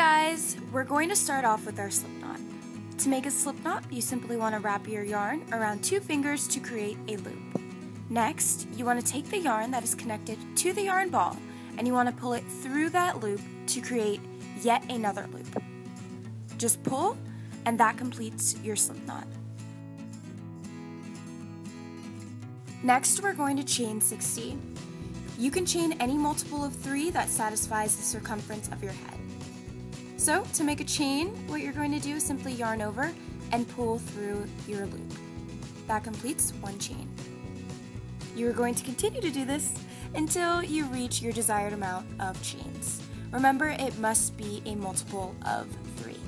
Guys, we're going to start off with our slip knot. To make a slip knot, you simply want to wrap your yarn around two fingers to create a loop. Next, you want to take the yarn that is connected to the yarn ball and you want to pull it through that loop to create yet another loop. Just pull and that completes your slip knot. Next, we're going to chain 60. You can chain any multiple of three that satisfies the circumference of your head. So, to make a chain, what you're going to do is simply yarn over and pull through your loop. That completes one chain. You're going to continue to do this until you reach your desired amount of chains. Remember, it must be a multiple of three.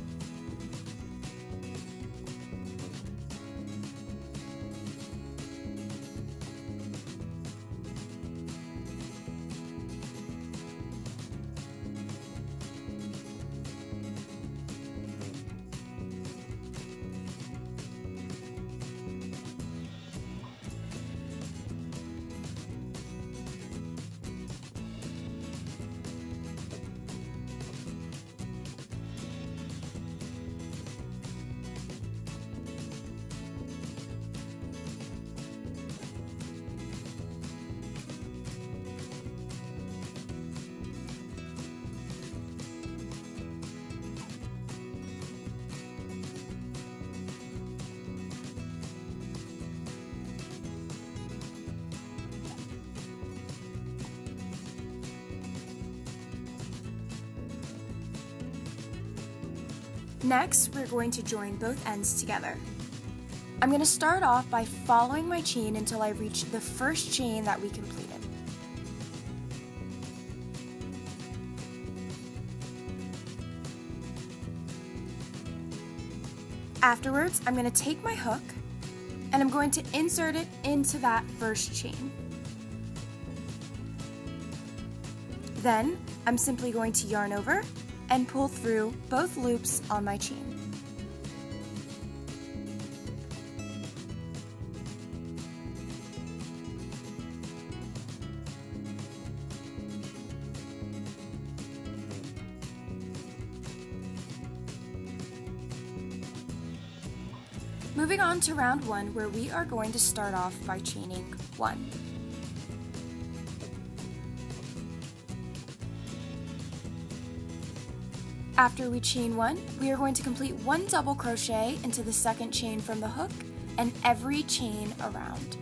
Going to join both ends together. I'm going to start off by following my chain until I reach the first chain that we completed. Afterwards, I'm going to take my hook and I'm going to insert it into that first chain. Then, I'm simply going to yarn over and pull through both loops on my chain. To round one where we are going to start off by chaining one. After we chain one, we are going to complete one double crochet into the second chain from the hook and every chain around.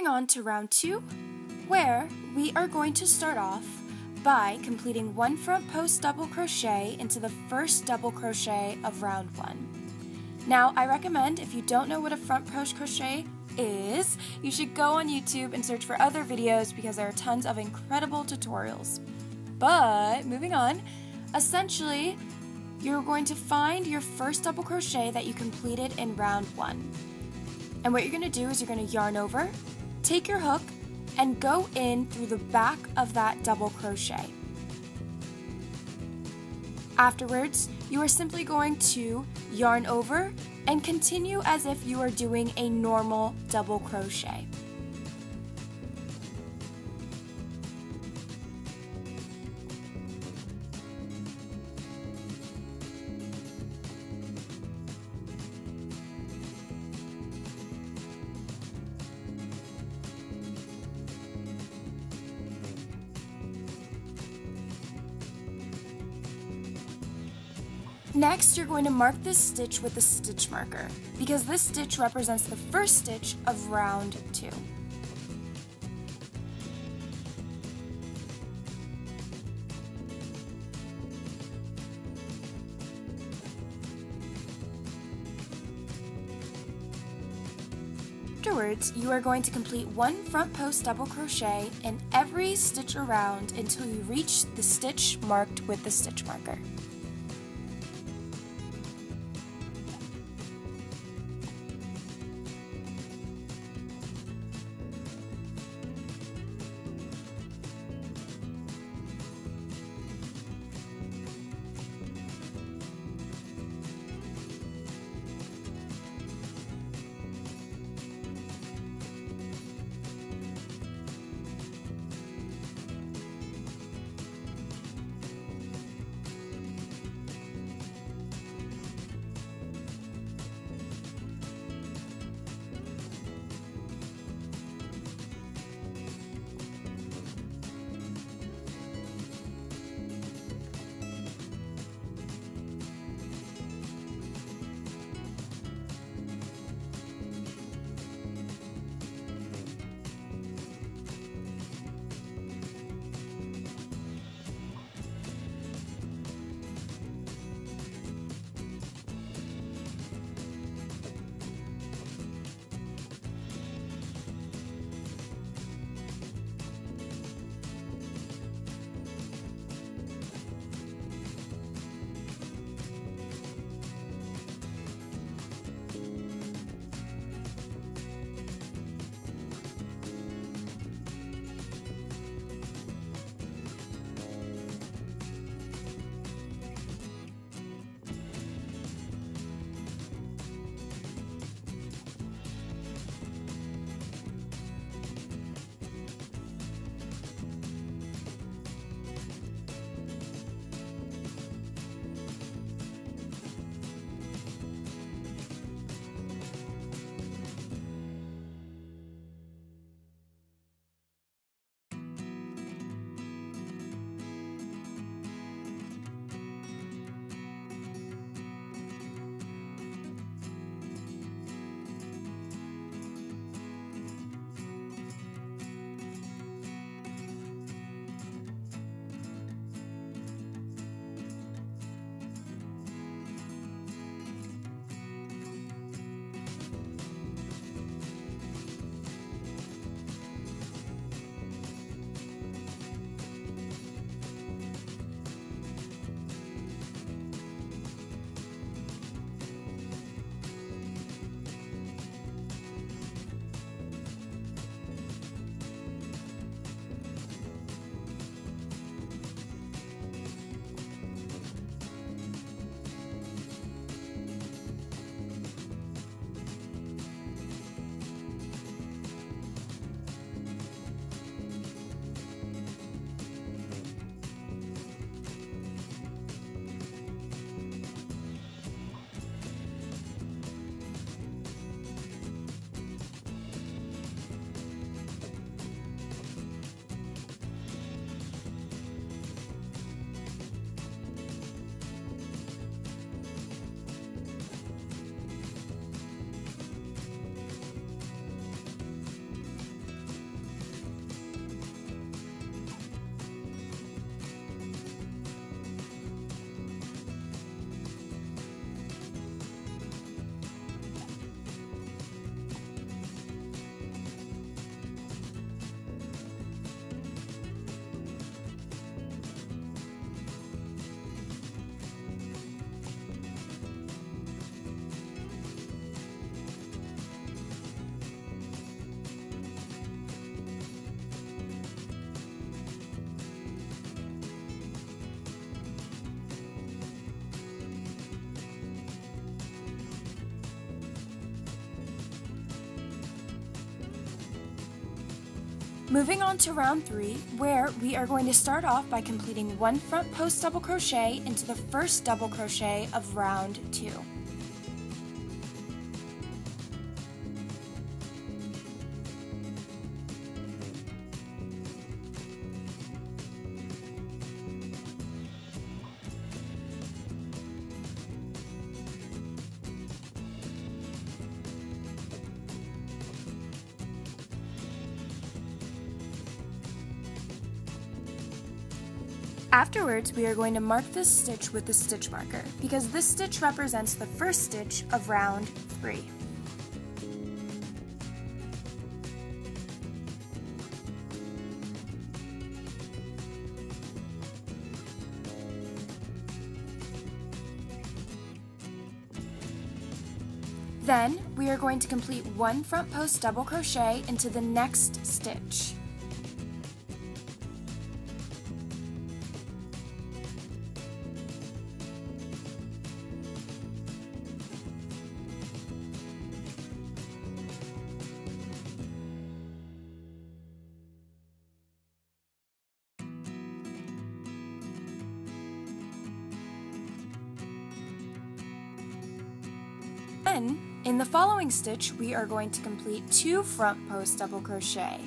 Moving on to round two, where we are going to start off by completing one front post double crochet into the first double crochet of round one. Now, I recommend if you don't know what a front post crochet is, you should go on YouTube and search for other videos because there are tons of incredible tutorials. But moving on, essentially, you're going to find your first double crochet that you completed in round one. And what you're going to do is you're going to yarn over, take your hook, and go in through the back of that double crochet. Afterwards, you are simply going to yarn over and continue as if you are doing a normal double crochet. Next, you're going to mark this stitch with a stitch marker because this stitch represents the first stitch of round two. Afterwards, you are going to complete one front post double crochet in every stitch around until you reach the stitch marked with the stitch marker. Moving on to round three, where we are going to start off by completing one front post double crochet into the first double crochet of round two. We are going to mark this stitch with the stitch marker because this stitch represents the first stitch of round three. Then, we are going to complete one front post double crochet into the next stitch. Then, in the following stitch, we are going to complete two front post double crochet.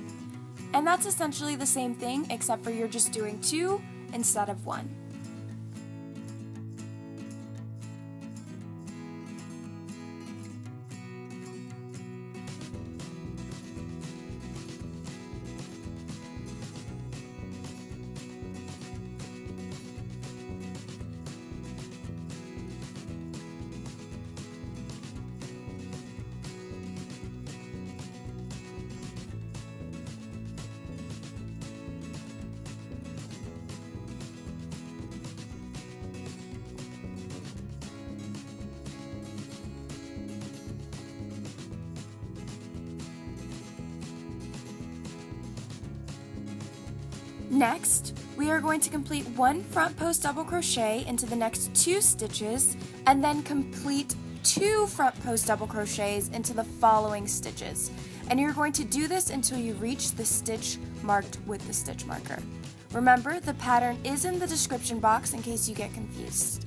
And that's essentially the same thing, except for you're just doing two instead of one. Going to complete one front post double crochet into the next two stitches and then complete two front post double crochets into the following stitches. And you're going to do this until you reach the stitch marked with the stitch marker. Remember, the pattern is in the description box in case you get confused.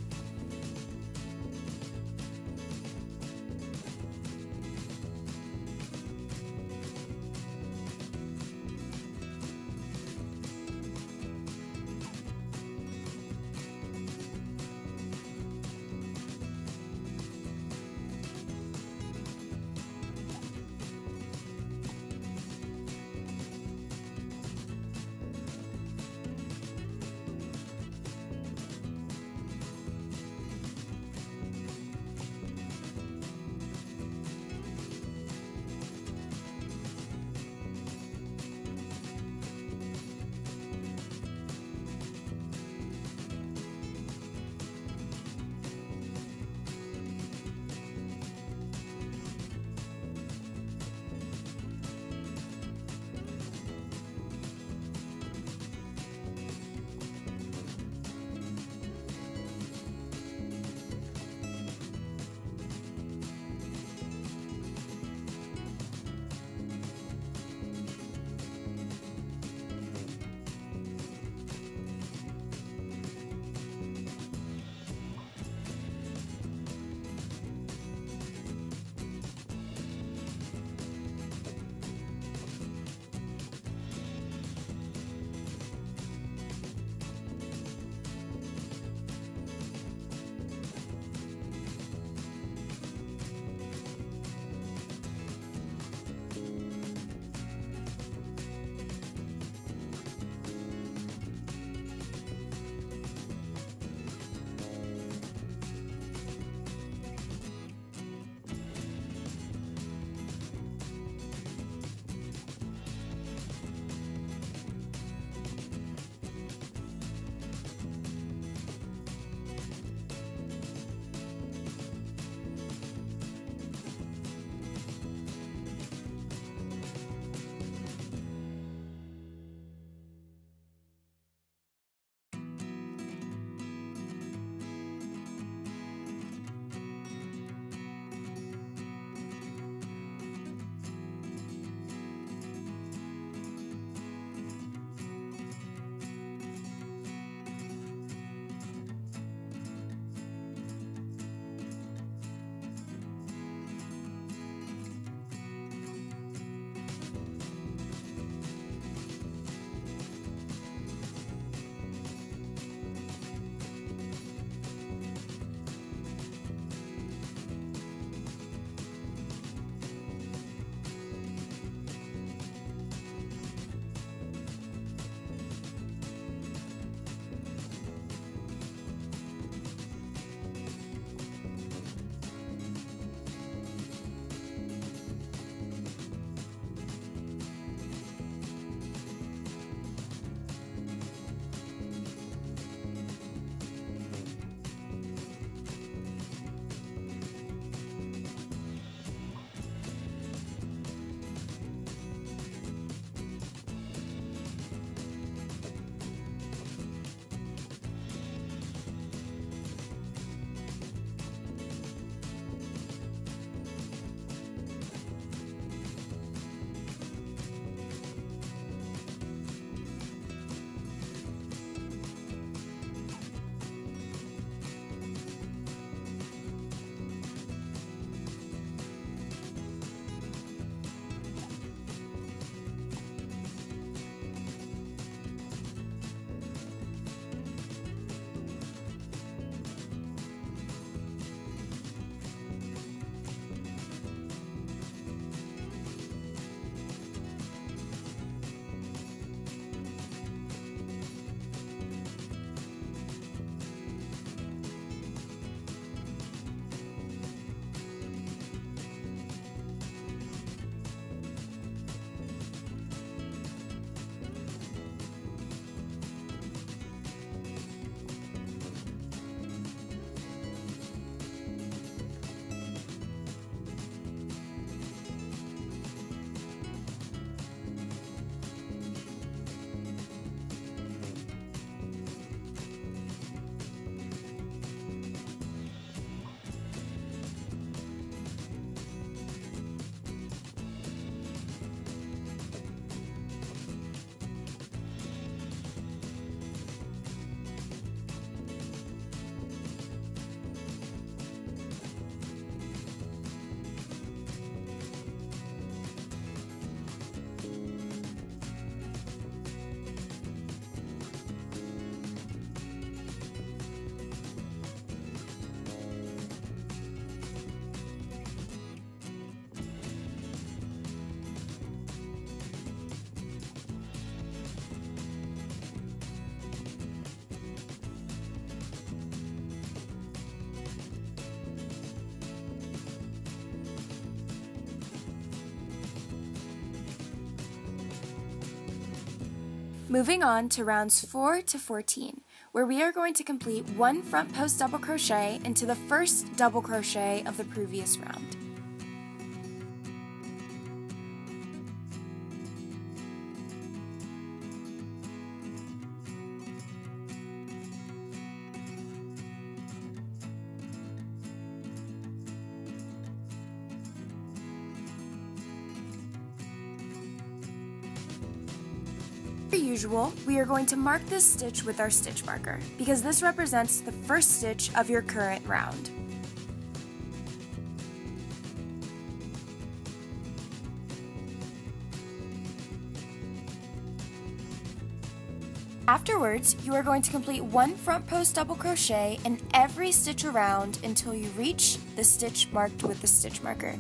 Moving on to rounds 4 to 14, where we are going to complete one front post double crochet into the first double crochet of the previous round. We are going to mark this stitch with our stitch marker because this represents the first stitch of your current round. Afterwards, you are going to complete one front post double crochet in every stitch around until you reach the stitch marked with the stitch marker.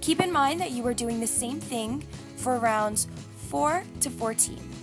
Keep in mind that you are doing the same thing for rounds 4 to 14.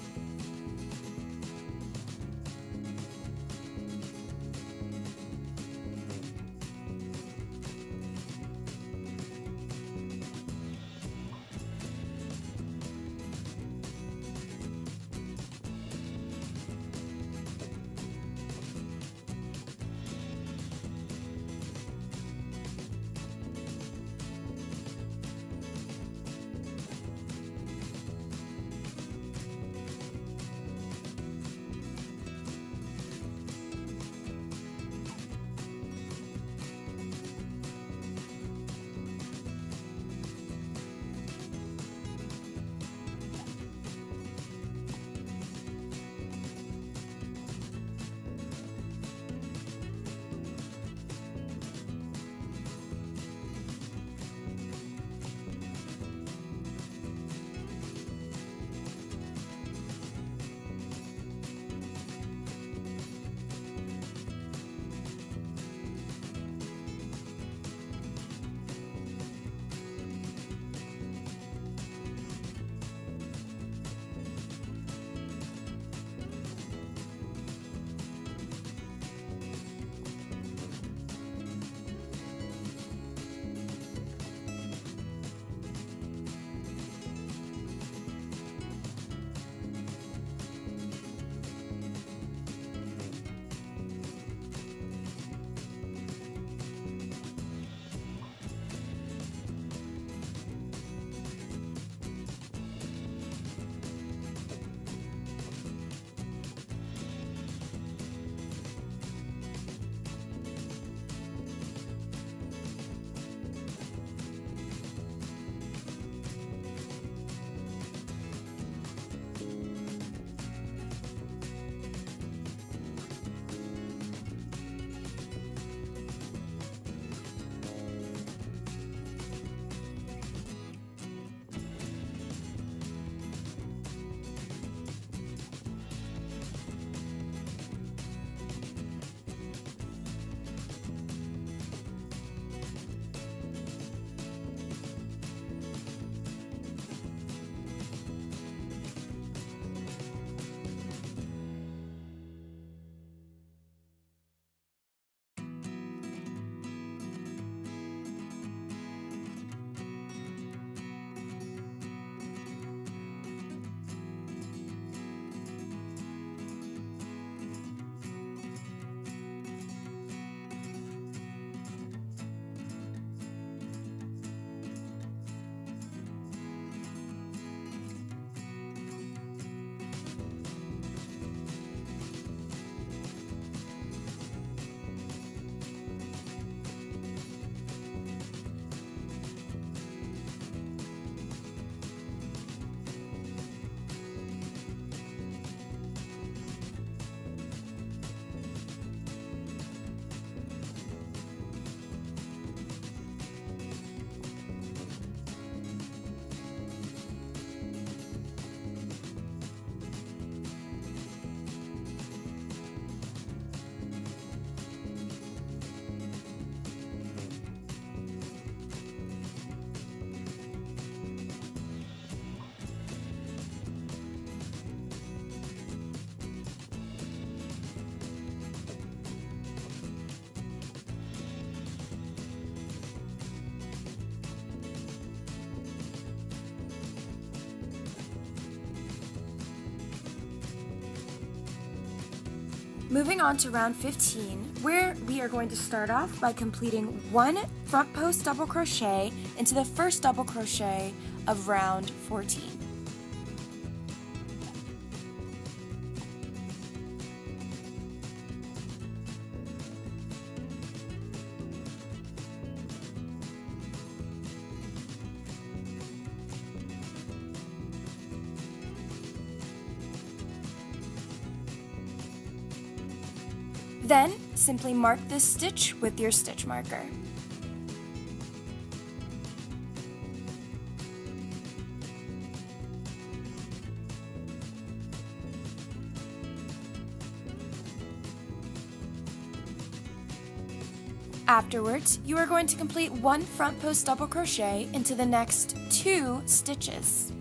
Moving on to round 15, where we are going to start off by completing one front post double crochet into the first double crochet of round 14. Simply mark this stitch with your stitch marker. Afterwards, you are going to complete one front post double crochet into the next two stitches.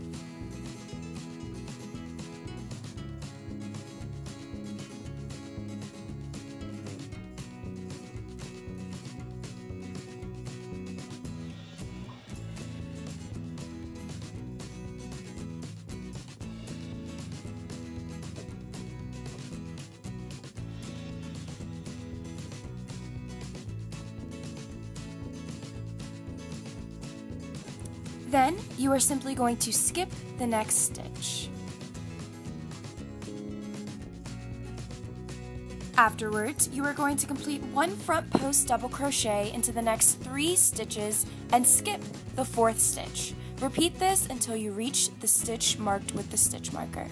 Are simply going to skip the next stitch. Afterwards, you are going to complete one front post double crochet into the next three stitches and skip the fourth stitch. Repeat this until you reach the stitch marked with the stitch marker.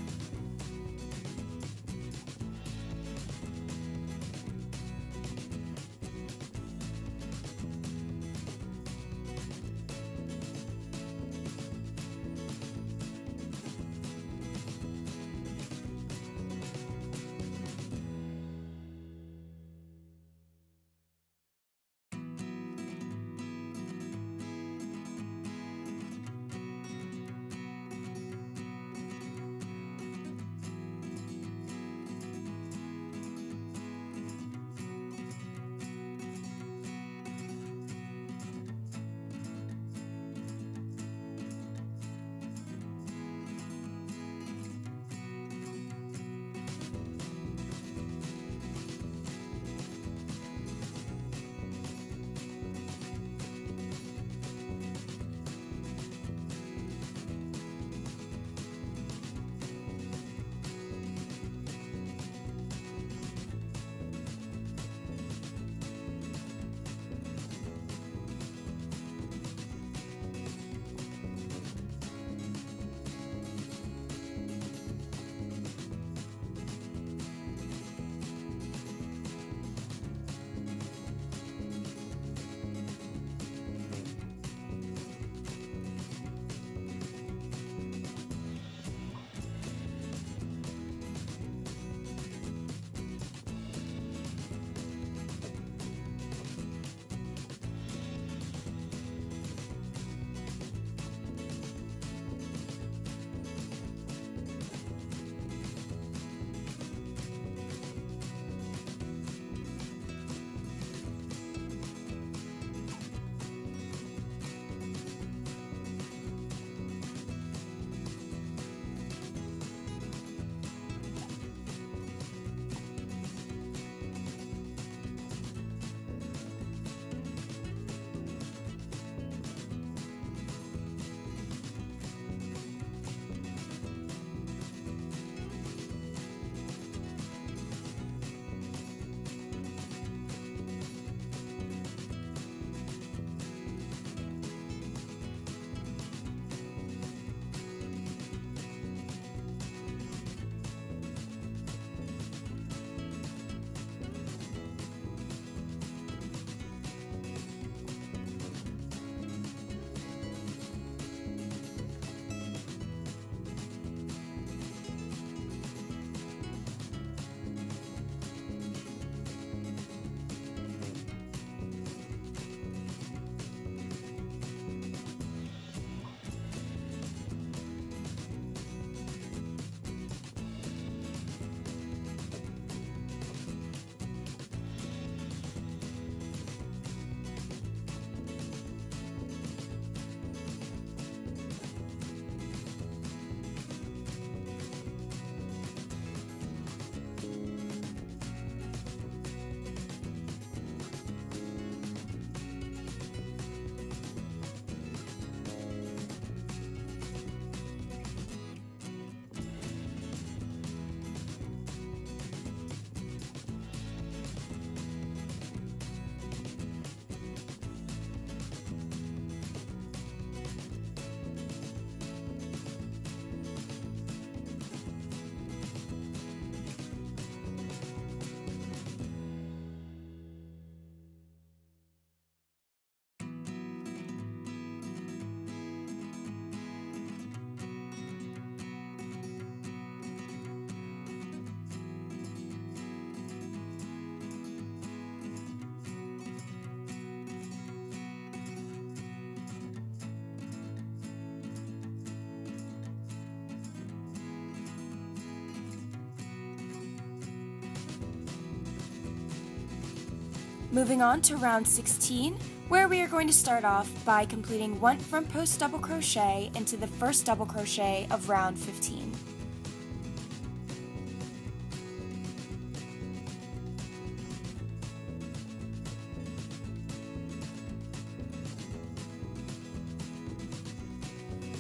Moving on to round 16, where we are going to start off by completing one front post double crochet into the first double crochet of round 15.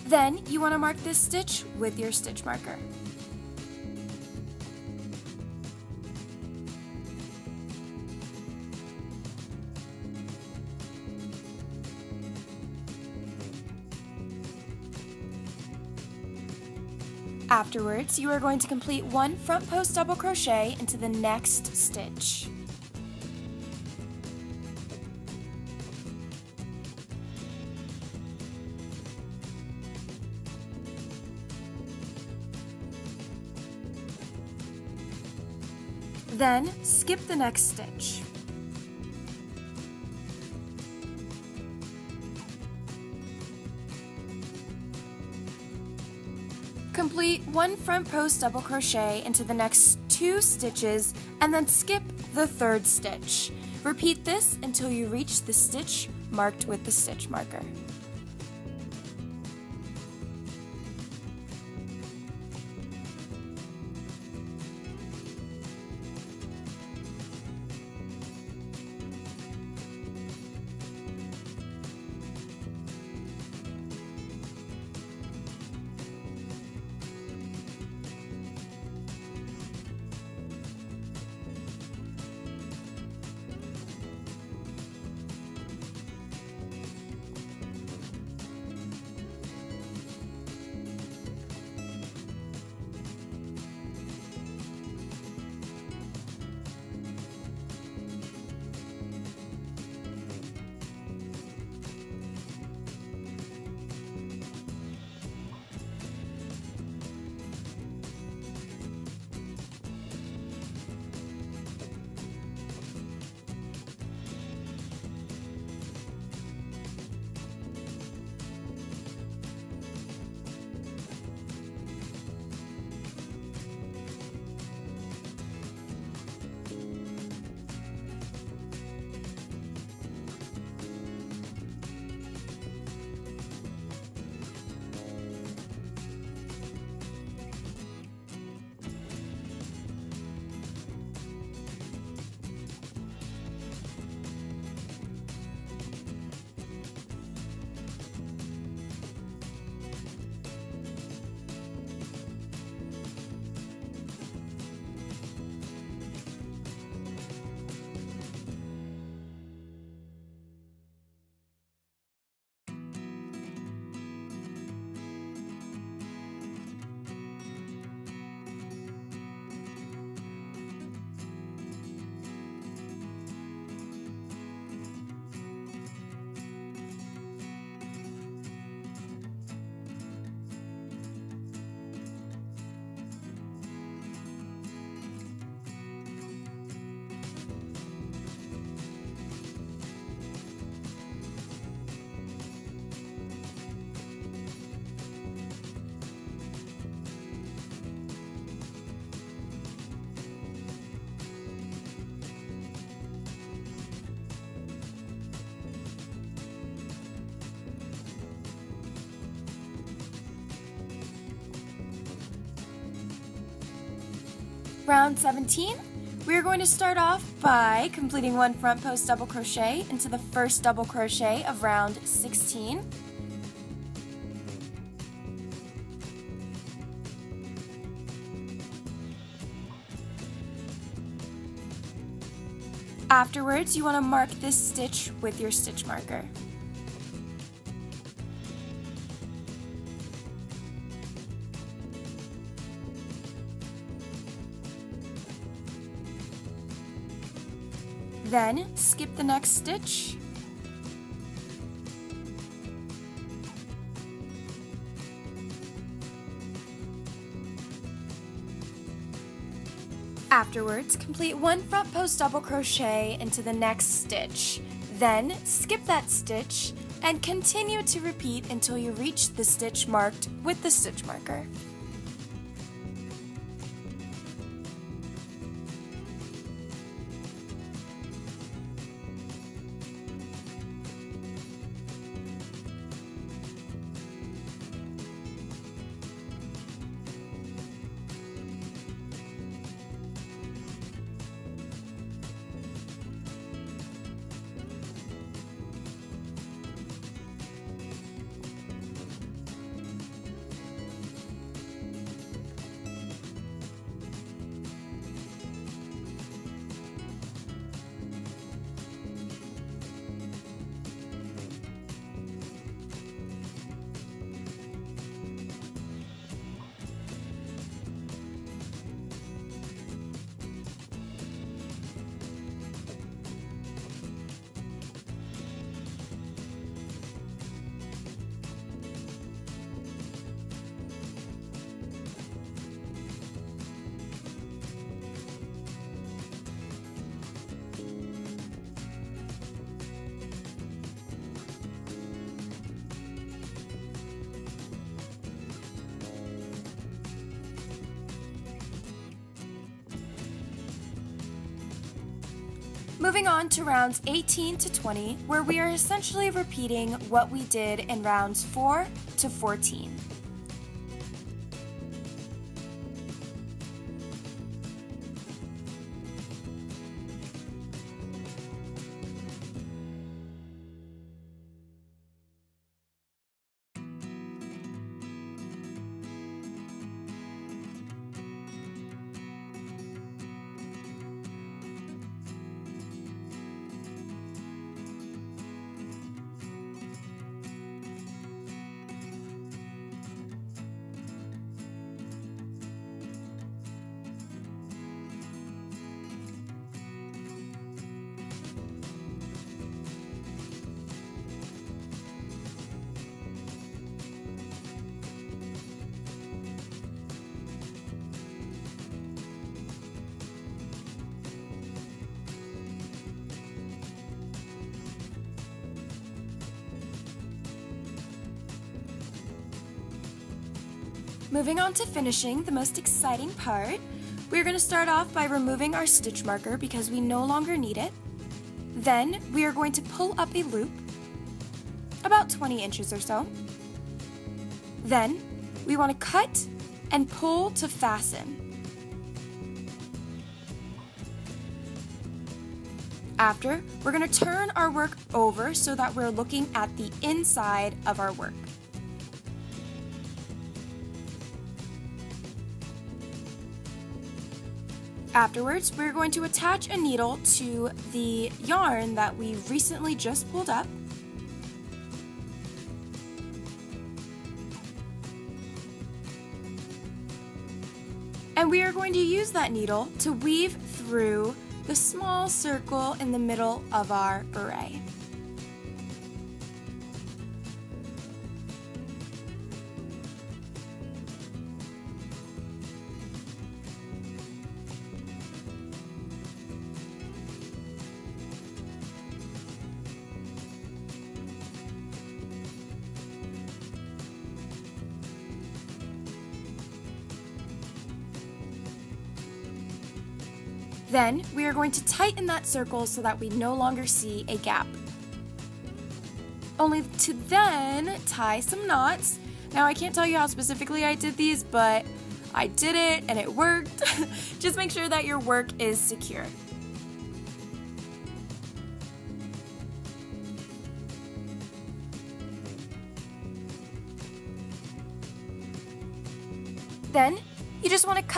Then you want to mark this stitch with your stitch marker. Afterwards, you are going to complete one front post double crochet into the next stitch. Then, skip the next stitch. One front post double crochet into the next two stitches and then skip the third stitch. Repeat this until you reach the stitch marked with the stitch marker. Round 17, we're going to start off by completing one front post double crochet into the first double crochet of round 16. Afterwards, you want to mark this stitch with your stitch marker. Then skip the next stitch. Afterwards, complete one front post double crochet into the next stitch. Then skip that stitch and continue to repeat until you reach the stitch marked with the stitch marker. Moving on to rounds 18 to 20, where we are essentially repeating what we did in rounds 4 to 14. Moving on to finishing, the most exciting part, we're going to start off by removing our stitch marker because we no longer need it. Then we are going to pull up a loop, about 20 inches or so. Then we want to cut and pull to fasten. After, we're going to turn our work over so that we're looking at the inside of our work. Afterwards, we're going to attach a needle to the yarn that we recently just pulled up. And we are going to use that needle to weave through the small circle in the middle of our beret. Then we are going to tighten that circle so that we no longer see a gap. Only to then tie some knots. Now I can't tell you how specifically I did these, but I did it and it worked. Just make sure that your work is secure. Then you just want to cut